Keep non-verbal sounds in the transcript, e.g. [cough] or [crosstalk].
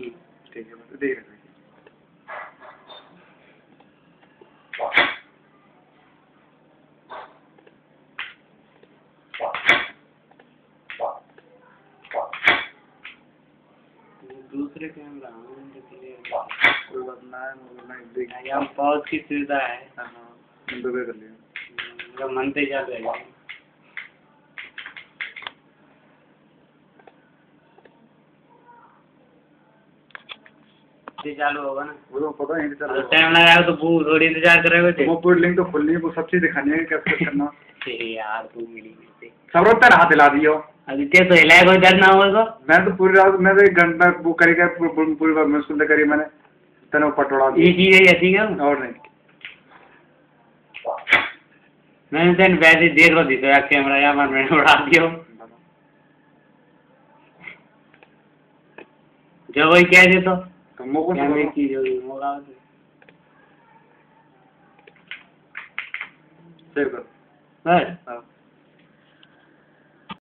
ठीक है बस देख रहे दूसरे कैमरा कोई बात ना है मोबाइल में देख यहाँ पॉज की सुविधा है। हाँ कर लिया। मेरा मन से चल रहा है। ये चालू होगा ना। वो तो पता नहीं चल। टाइम लगाया तो वो थोड़ी इंतज़ार करेगा वो पूरी लिंक तो खुलनी है वो सब चीज़ दिखानी है कैसे [laughs] करना। यार तू मिली नहीं सब रोज हाथ हिला दियो। आदित्य तो हिलाए कोई करना होगा मैं तो पूरी रात मैं तो एक घंटा वो करी कर पूरी पूरी पूरी बात करी मैंने तेने पटोड़ा ये चीज़ है ऐसी क्या? और नहीं। मैंने तेन वैसे देर को दिखाया कैमरा यहाँ मैंने [laughs] उड़ा दियो। जब वही कह दे तो। तो मोको क्या से मैं चीज़ होगी